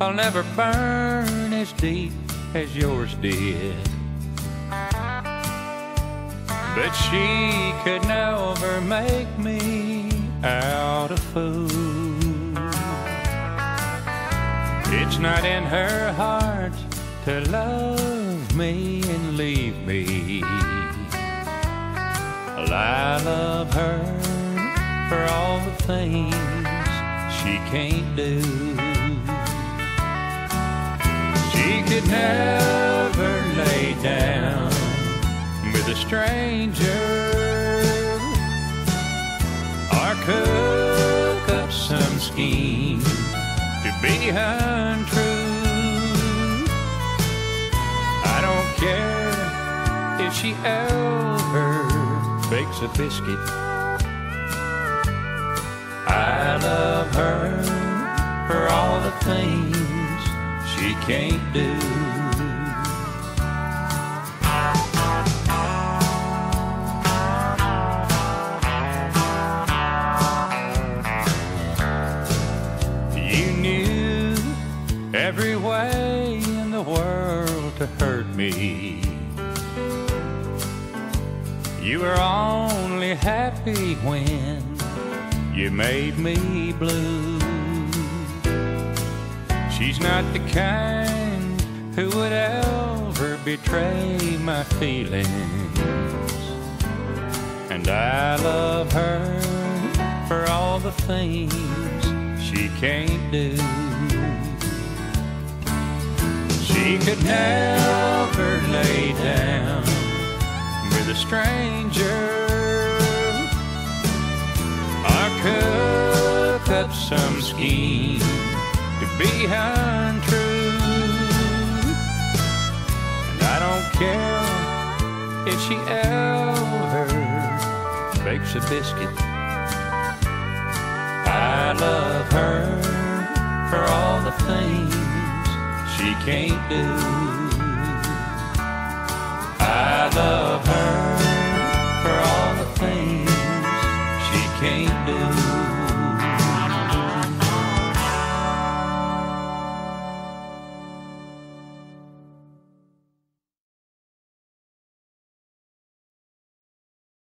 I'll never burn as deep as yours did. But she could never make me out a fool. It's not in her heart to love me and leave me. I love her for all the things she can't do. She could never lay down with a stranger or cook up some scheme to be untrue. I don't care if she ever bakes a biscuit. Can't do. You knew every way in the world to hurt me. You were only happy when you made me blue. She's not the kind who would ever betray my feelings. And I love her for all the things she can't do. She could never lay down with a stranger or cook up some scheme be untrue. And I don't care if she ever bakes a biscuit. I love her for all the things she can't do. I love